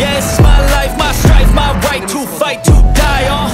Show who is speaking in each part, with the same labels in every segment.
Speaker 1: Yeah, this is my life, my strife, my right to fight, to die on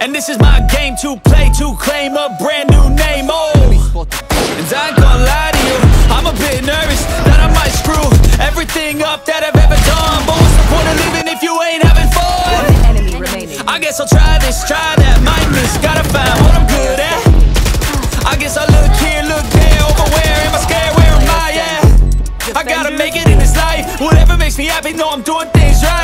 Speaker 1: And this is my game to play, to claim a brand new name, oh. And I ain't gonna lie to you, I'm a bit nervous that I might screw everything up that I've ever done. But what's the point of living if you ain't having fun? I guess I'll try this, try that, might miss, gotta make it in this life. Whatever makes me happy, know I'm doing things right.